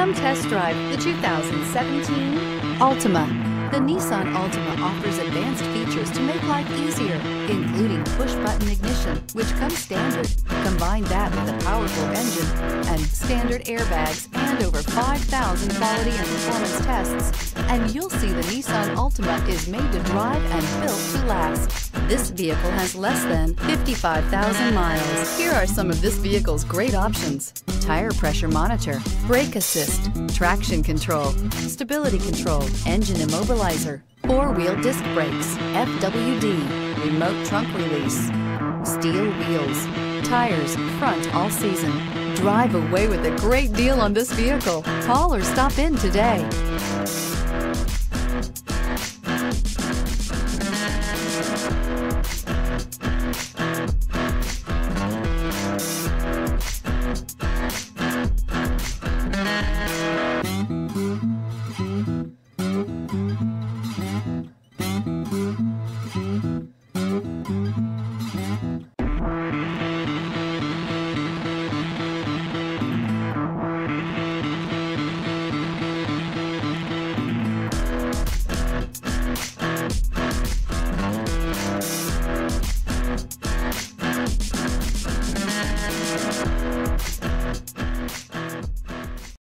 Come test drive the 2017 Altima. The Nissan Altima offers advanced features to make life easier, including push-button ignition, which comes standard. Combine that with a powerful engine and standard airbags and over 5,000 quality and performance tests, and you'll see the Nissan Altima is made to drive and built to last. This vehicle has less than 55,000 miles. Here are some of this vehicle's great options. Tire pressure monitor, brake assist, traction control, stability control, engine immobilizer, four-wheel disc brakes, FWD, remote trunk release, steel wheels, tires, front all season. Drive away with a great deal on this vehicle. Call or stop in today.